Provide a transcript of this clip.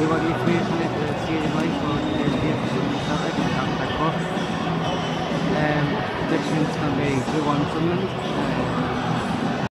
We will be creating a lite serielife for det är det som vi sa att jag tack på. Ehm